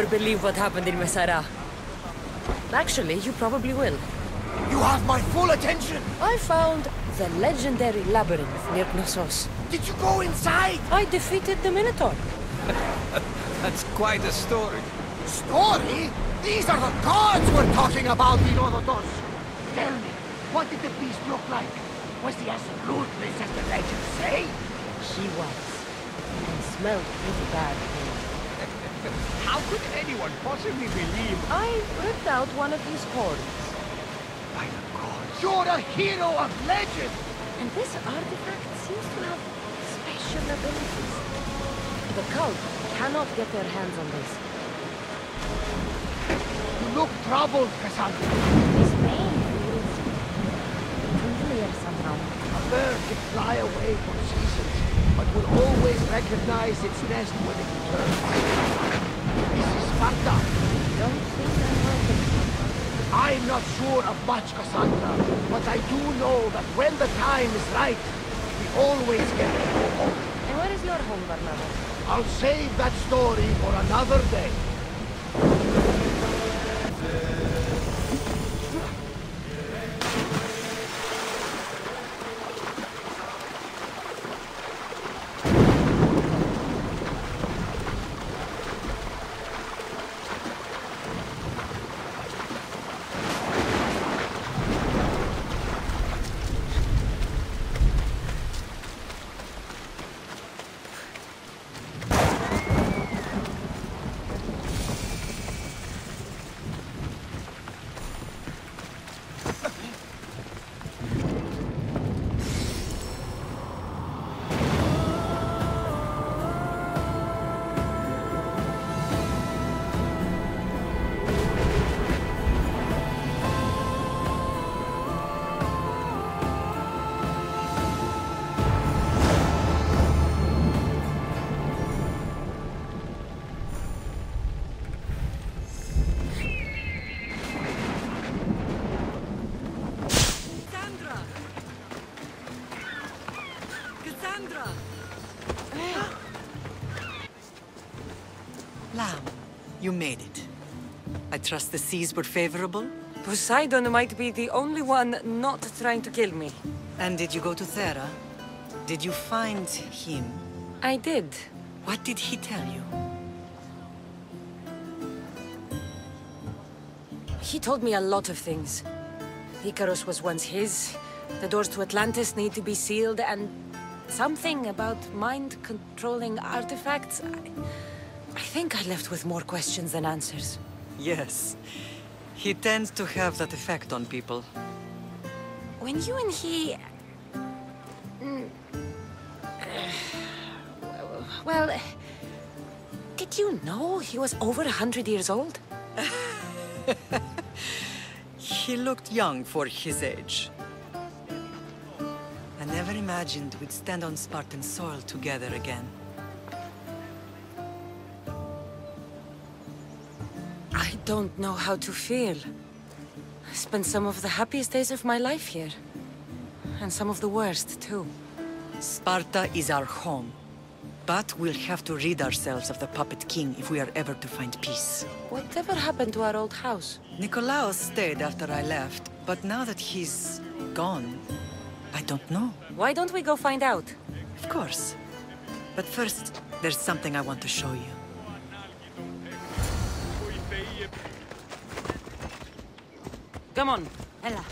never believe what happened in Messara. Actually, you probably will. You have my full attention! I found the legendary labyrinth near Knossos. Did you go inside? I defeated the Minotaur. That's quite a story. Story? These are the gods we're talking about, Herodotus! Tell me, what did the beast look like? Was he as ruthless as the legends say? She was. And smelled pretty bad, too. How could anyone possibly believe? I ripped out one of these horns. By the gods. You're a hero of legend! And this artifact seems to have special abilities. The cult cannot get their hands on this. You look troubled, Kassandra. His name feels familiar somehow. A bird can fly away for seasons, but will always recognize its nest when it returns. This is Sparta. Don't think I'm. I'm not sure of much, Kassandra, but I do know that when the time is right, we always get to go home. And where is your home, Barnabas? I'll save that story for another day. You made it. I trust the seas were favorable? Poseidon might be the only one not trying to kill me. And did you go to Thera? Did you find him? I did. What did he tell you? He told me a lot of things. Ikaros was once his, the doors to Atlantis need to be sealed, and something about mind-controlling artifacts. I, I think I left with more questions than answers. Yes. He tends to have that effect on people. When you and he... Mm, Well, did you know he was over a hundred years old? He looked young for his age. I never imagined we'd stand on Spartan soil together again. Don't know how to feel. I spent some of the happiest days of my life here. And some of the worst, too. Sparta is our home. But we'll have to rid ourselves of the Puppet King if we are ever to find peace. Whatever happened to our old house? Nikolaos stayed after I left, but now that he's gone, I don't know. Why don't we go find out? Of course. But first, there's something I want to show you. Come on, Ella.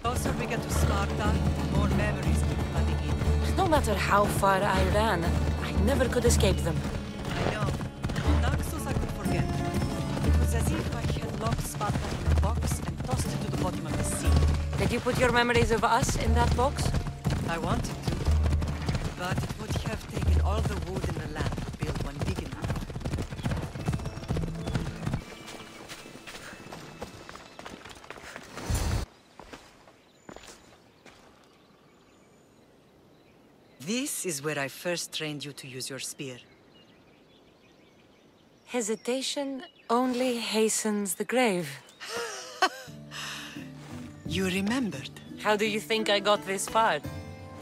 Closer we get to Sparta, more memories keep flooding in. No matter how far I ran, I never could escape them. I know. Naxos I could forget. It was as if I had locked Sparta in a box and tossed it to the bottom of the sea. Did you put your memories of us in that box? I wanted to, but it would have taken all the wood in the land to build one big enough. This is where I first trained you to use your spear. Hesitation only hastens the grave. You remembered. How do you think I got this far?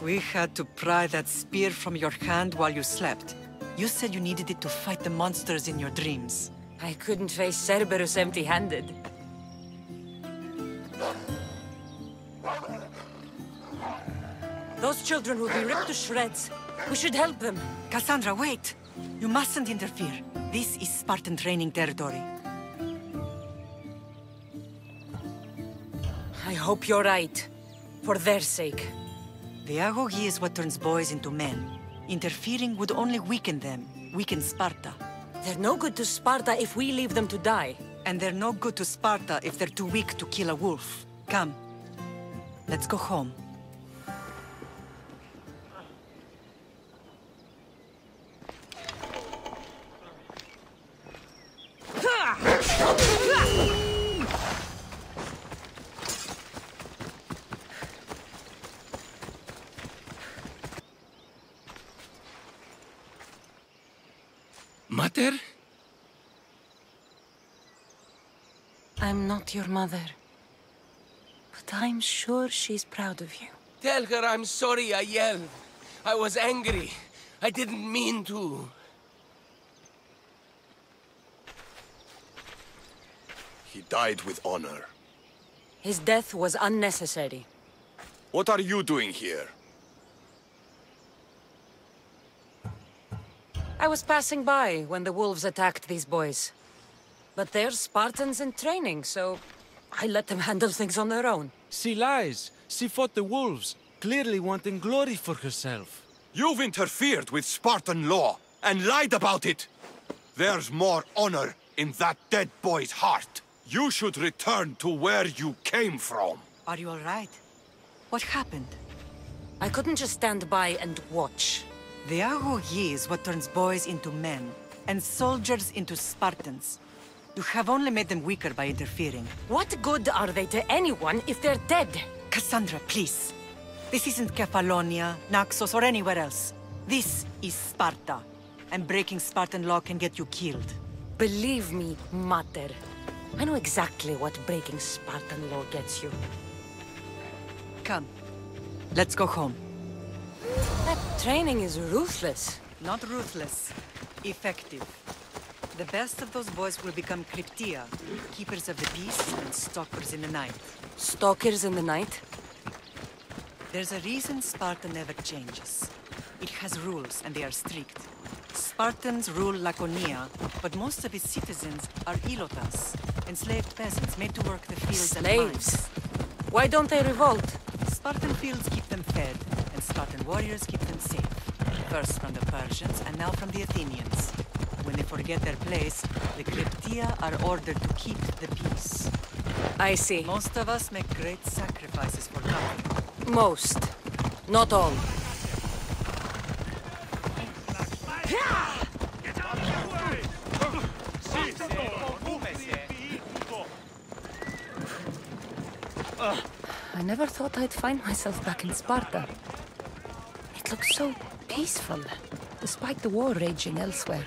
We had to pry that spear from your hand while you slept. You said you needed it to fight the monsters in your dreams. I couldn't face Cerberus empty-handed. Those children will be ripped to shreds. We should help them. Kassandra, wait! You mustn't interfere. This is Spartan training territory. I hope you're right. For their sake. The agoge is what turns boys into men. Interfering would only weaken them, weaken Sparta. They're no good to Sparta if we leave them to die. And they're no good to Sparta if they're too weak to kill a wolf. Come. Let's go home. Mater? I'm not your mother. But I'm sure she's proud of you. Tell her I'm sorry I yelled. I was angry. I didn't mean to. He died with honor. His death was unnecessary. What are you doing here? I was passing by when the wolves attacked these boys. But they're Spartans in training, so I let them handle things on their own. She lies. She fought the wolves, clearly wanting glory for herself. You've interfered with Spartan law and lied about it. There's more honor in that dead boy's heart. You should return to where you came from. Are you all right? What happened? I couldn't just stand by and watch. The agoge is what turns boys into men, and soldiers into Spartans. You have only made them weaker by interfering. What good are they to anyone if they're dead? Kassandra, please. This isn't Kephallonia, Naxos, or anywhere else. This is Sparta. And breaking Spartan law can get you killed. Believe me, Mater. I know exactly what breaking Spartan law gets you. Come. Let's go home. That training is ruthless. Not ruthless. Effective. The best of those boys will become Krypteia, keepers of the peace and stalkers in the night. Stalkers in the night? There's a reason Sparta never changes. It has rules, and they are strict. Spartans rule Laconia, but most of its citizens are ilotas, enslaved peasants made to work the fields and mines. Slaves. Why don't they revolt? Spartan fields keep them fed, and Spartan warriors keep them safe. First from the Persians, and now from the Athenians. When they forget their place, the Krypteia are ordered to keep the peace. I see. Most of us make great sacrifices for country. Most. Not all. I never thought I'd find myself back in Sparta. It looks so peaceful, despite the war raging elsewhere.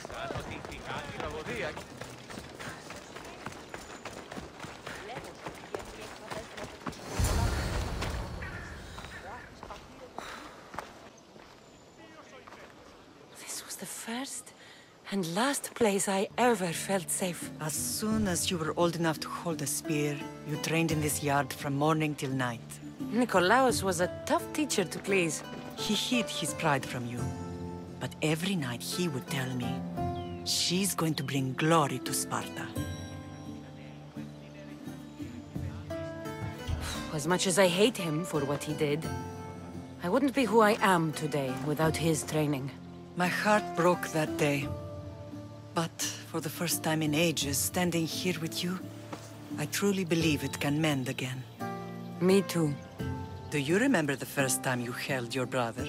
This was the first and last place I ever felt safe. As soon as you were old enough to hold a spear, you trained in this yard from morning till night. Nikolaos was a tough teacher to please. He hid his pride from you. But every night he would tell me, she's going to bring glory to Sparta. As much as I hate him for what he did, I wouldn't be who I am today without his training. My heart broke that day. But for the first time in ages, standing here with you, I truly believe it can mend again. Me too. Do you remember the first time you held your brother?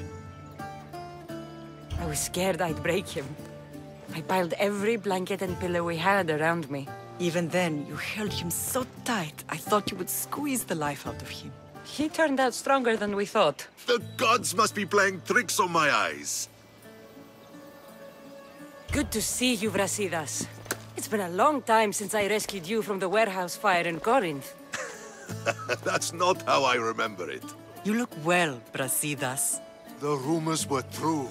I was scared I'd break him. I piled every blanket and pillow we had around me. Even then, you held him so tight, I thought you would squeeze the life out of him. He turned out stronger than we thought. The gods must be playing tricks on my eyes. Good to see you, Brasidas. It's been a long time since I rescued you from the warehouse fire in Corinth. That's not how I remember it. You look well, Brasidas. The rumors were true.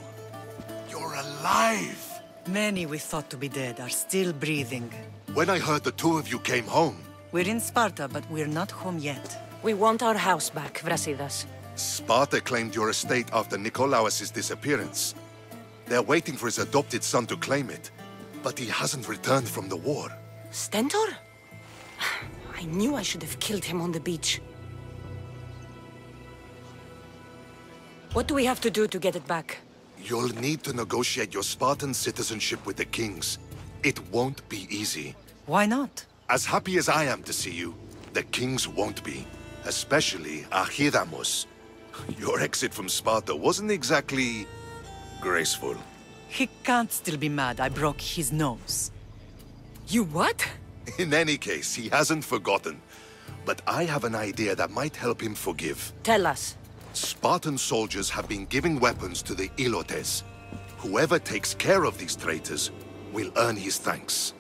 You're alive! Many we thought to be dead are still breathing. When I heard the two of you came home, We're in Sparta, but we're not home yet. We want our house back, Brasidas. Sparta claimed your estate after Nikolaos' disappearance. They're waiting for his adopted son to claim it. But he hasn't returned from the war. Stentor? I knew I should have killed him on the beach. What do we have to do to get it back? You'll need to negotiate your Spartan citizenship with the kings. It won't be easy. Why not? As happy as I am to see you, the kings won't be. Especially Archidamos. Your exit from Sparta wasn't exactly... graceful. He can't still be mad I broke his nose. You what? In any case, he hasn't forgotten. But I have an idea that might help him forgive. Tell us. Spartan soldiers have been giving weapons to the Ilotes. Whoever takes care of these traitors will earn his thanks.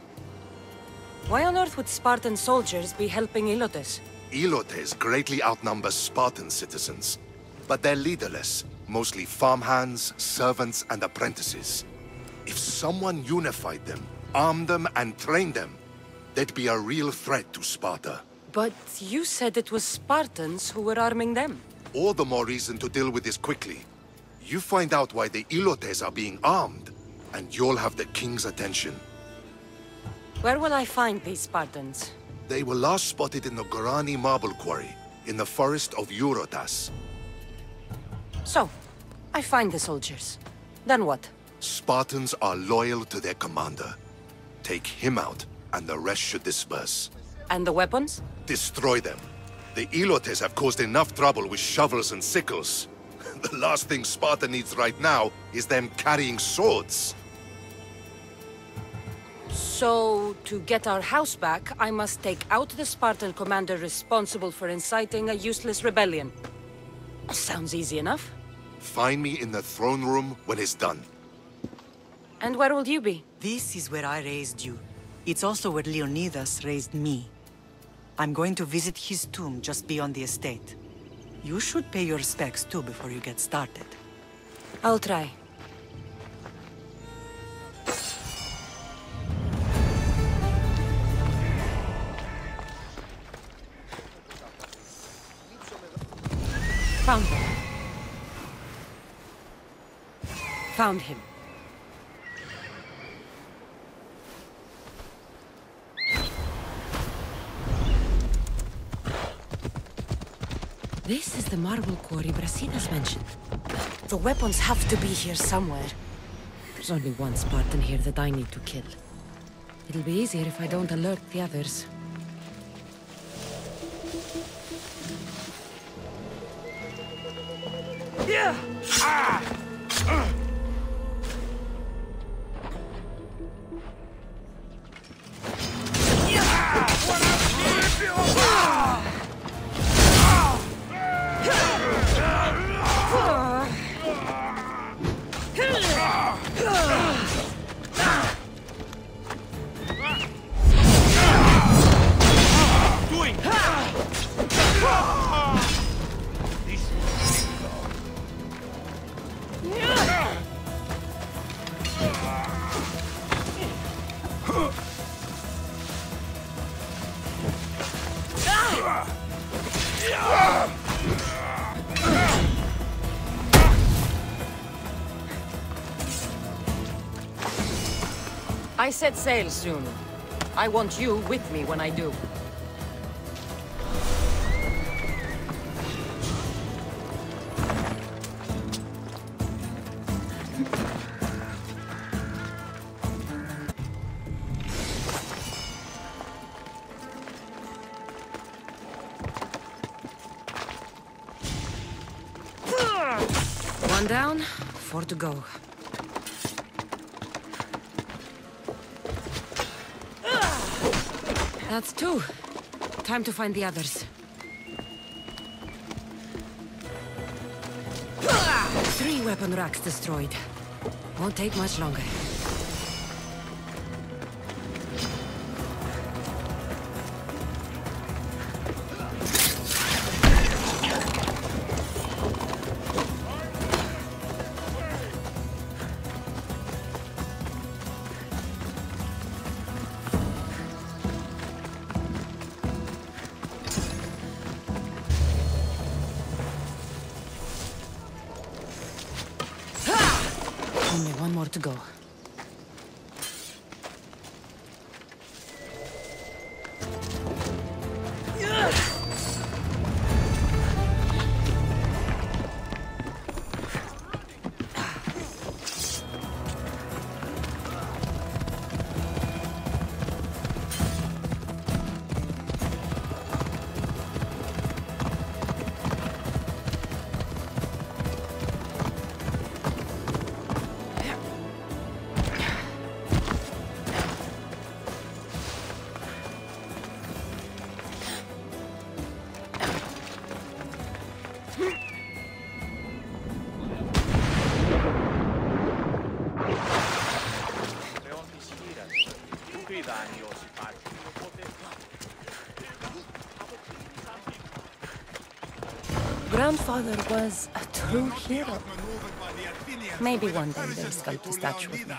Why on earth would Spartan soldiers be helping Ilotes? Ilotes greatly outnumber Spartan citizens, but they're leaderless, mostly farmhands, servants, and apprentices. If someone unified them, armed them, and trained them, they'd be a real threat to Sparta. But you said it was Spartans who were arming them. All the more reason to deal with this quickly. You find out why the Ilotes are being armed, and you'll have the king's attention. Where will I find these Spartans? They were last spotted in the Gorani marble quarry, in the forest of Eurotas. So, I find the soldiers. Then what? Spartans are loyal to their commander. Take him out, and the rest should disperse. And the weapons? Destroy them. The Ilotes have caused enough trouble with shovels and sickles. The last thing Sparta needs right now is them carrying swords. So, to get our house back, I must take out the Spartan commander responsible for inciting a useless rebellion. Sounds easy enough. Find me in the throne room when it's done. And where will you be? This is where I raised you. It's also where Leonidas raised me. I'm going to visit his tomb just beyond the estate. You should pay your respects too before you get started. I'll try. Found him. This is the marble quarry Brasidas mentioned. The weapons have to be here somewhere. There's only one Spartan here that I need to kill. It'll be easier if I don't alert the others. Ah. Uh. I set sail soon. I want you with me when I do. One down, four to go. That's two. Time to find the others. Three weapon racks destroyed. Won't take much longer. Grandfather was a true hero. Maybe one day they'll sculpt a statue of me.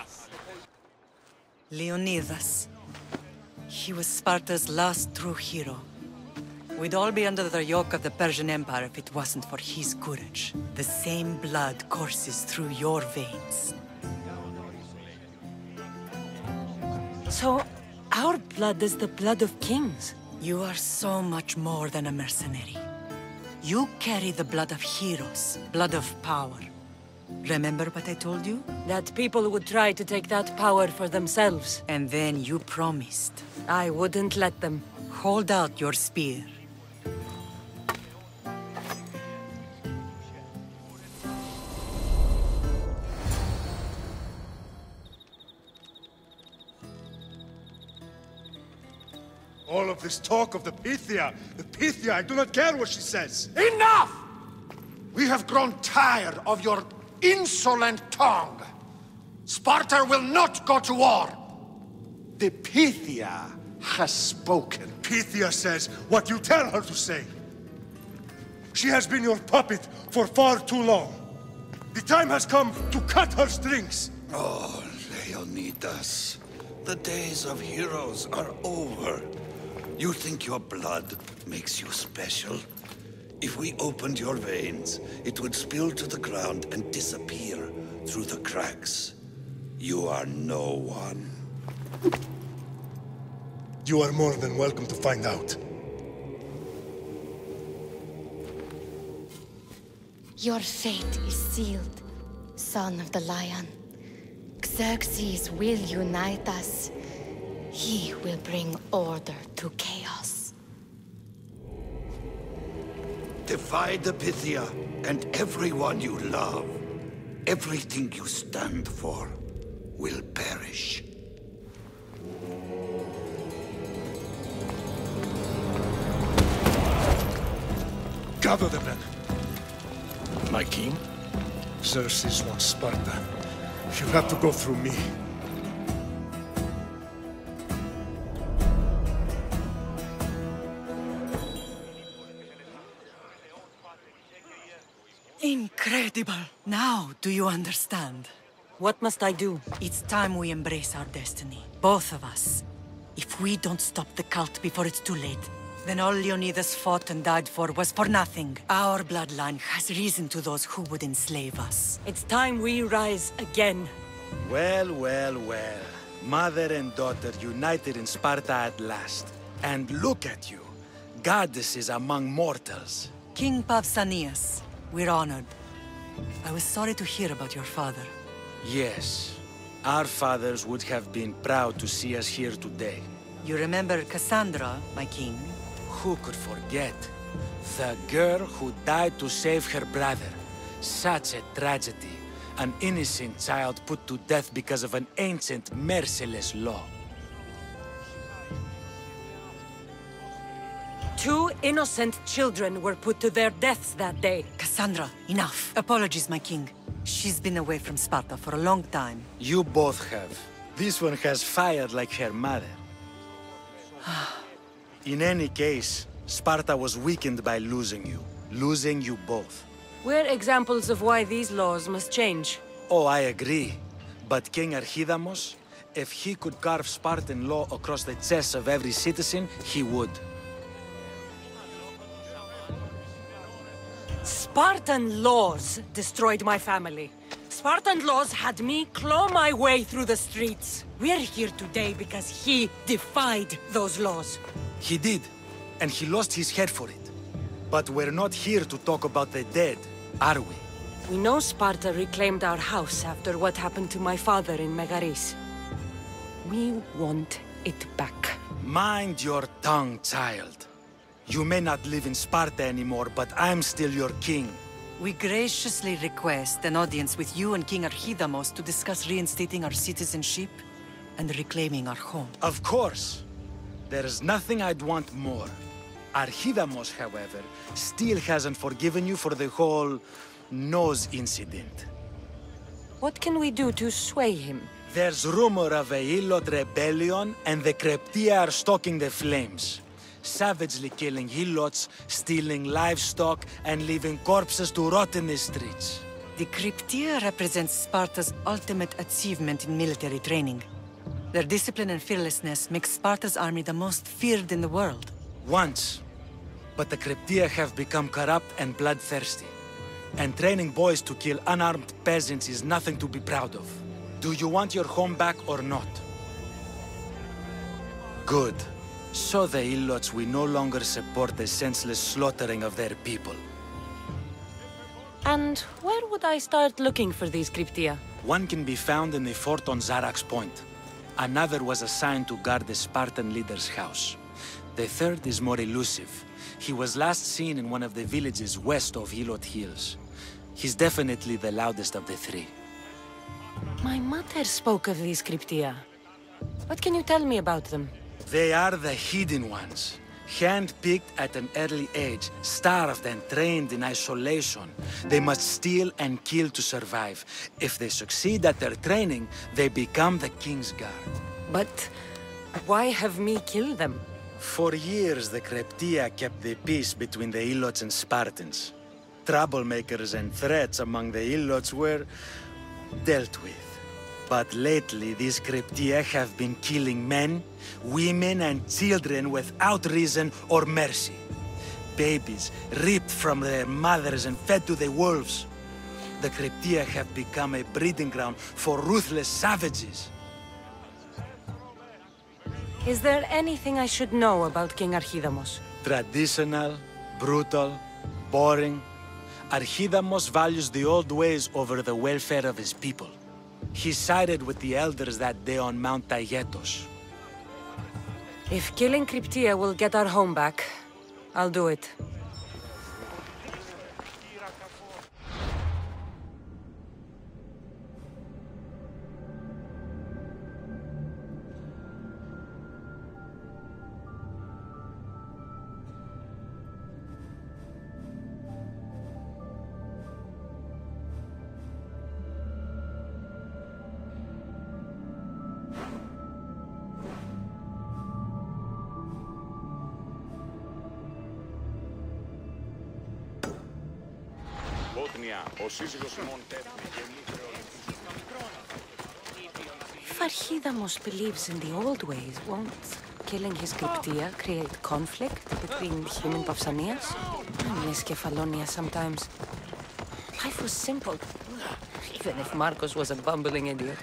Leonidas. He was Sparta's last true hero. We'd all be under the yoke of the Persian Empire if it wasn't for his courage. The same blood courses through your veins. So, our blood is the blood of kings. You are so much more than a mercenary. You carry the blood of heroes, blood of power. Remember what I told you? That people would try to take that power for themselves. And then you promised. I wouldn't let them. Hold out your spear. This talk of the Pythia, the Pythia, I do not care what she says. Enough! We have grown tired of your insolent tongue. Sparta will not go to war. The Pythia has spoken. Pythia says what you tell her to say. She has been your puppet for far too long. The time has come to cut her strings. Oh, Leonidas. The days of heroes are over. You think your blood makes you special? If we opened your veins, it would spill to the ground and disappear through the cracks. You are no one. You are more than welcome to find out. Your fate is sealed, son of the lion. Xerxes will unite us. He will bring order to chaos. Defy the Pythia and everyone you love. Everything you stand for will perish. Gather the men. My king? Xerxes wants Sparta. You have to go through me. Incredible! Now, do you understand? What must I do? It's time we embrace our destiny. Both of us. If we don't stop the cult before it's too late, then all Leonidas fought and died for was for nothing. Our bloodline has risen to those who would enslave us. It's time we rise again. Well, well, well. Mother and daughter united in Sparta at last. And look at you. Goddesses among mortals. King Pausanias, we're honored. I was sorry to hear about your father. Yes. Our fathers would have been proud to see us here today. You remember Kassandra, my king? Who could forget? The girl who died to save her brother. Such a tragedy. An innocent child put to death because of an ancient, merciless law. Two innocent children were put to their deaths that day. Kassandra, enough. Apologies, my king. She's been away from Sparta for a long time. You both have. This one has fired like her mother. In any case, Sparta was weakened by losing you. Losing you both. We're examples of why these laws must change. Oh, I agree. But King Archidamos, if he could carve Spartan law across the chests of every citizen, he would. Spartan laws destroyed my family. Spartan laws had me claw my way through the streets. We're here today because he defied those laws. He did, and he lost his head for it. But we're not here to talk about the dead, are we? We know Sparta reclaimed our house after what happened to my father in Megaris. We want it back. Mind your tongue, child. You may not live in Sparta anymore, but I'm still your king. We graciously request an audience with you and King Archidamos to discuss reinstating our citizenship and reclaiming our home. Of course. There's nothing I'd want more. Archidamos, however, still hasn't forgiven you for the whole nose incident. What can we do to sway him? There's rumor of a Hilot rebellion, and the Krypteia are stalking the flames. Savagely killing helots, stealing livestock, and leaving corpses to rot in the streets. The Krypteia represents Sparta's ultimate achievement in military training. Their discipline and fearlessness make Sparta's army the most feared in the world. Once. But the Krypteia have become corrupt and bloodthirsty. And training boys to kill unarmed peasants is nothing to be proud of. Do you want your home back or not? Good. So the Ilots we no longer support the senseless slaughtering of their people. And where would I start looking for these Krypteia? One can be found in the fort on Zarak's Point. Another was assigned to guard the Spartan leader's house. The third is more elusive. He was last seen in one of the villages west of Hilot Hills. He's definitely the loudest of the three. My mother spoke of these Krypteia. What can you tell me about them? They are the hidden ones. Hand-picked at an early age, starved and trained in isolation. They must steal and kill to survive. If they succeed at their training, they become the King's Guard. But why have me kill them? For years, the Krypteia kept the peace between the Ilots and Spartans. Troublemakers and threats among the Ilots were dealt with. But lately, these Krypteia have been killing men, women, and children without reason or mercy. Babies ripped from their mothers and fed to the wolves. The Krypteia have become a breeding ground for ruthless savages. Is there anything I should know about King Archidamos? Traditional, brutal, boring. Archidamos values the old ways over the welfare of his people. He sided with the elders that day on Mount Taygetos. If killing Krypteia will get our home back, I'll do it. Ο σύζυγος και believes in the old ways, won't killing his Krypteia create conflict between him and Pausanias? I miss sometimes. Life was simple, even if Markos was a bumbling idiot.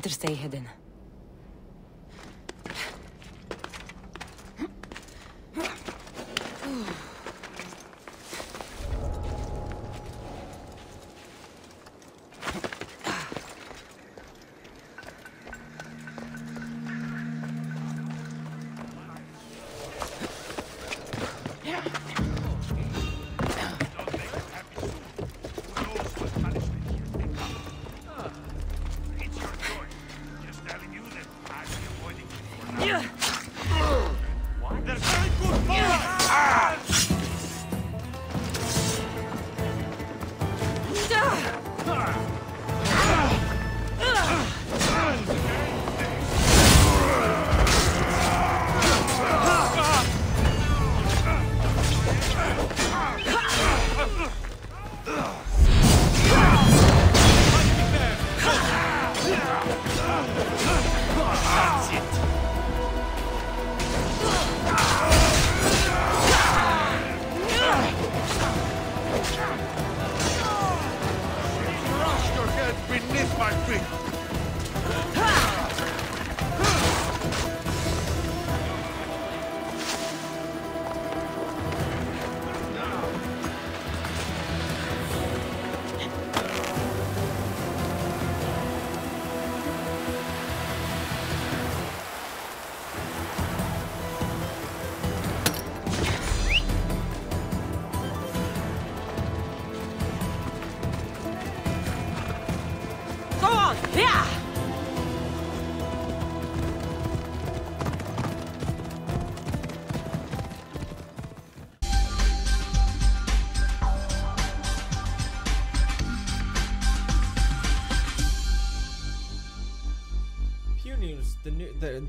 better stay.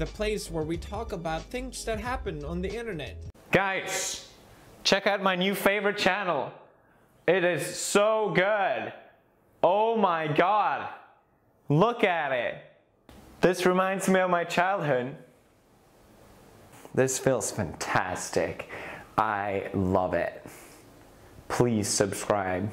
The place where we talk about things that happen on the internet. Guys, check out my new favorite channel. It is so good. Oh my god. Look at it. This reminds me of my childhood. This feels fantastic. I love it. Please subscribe.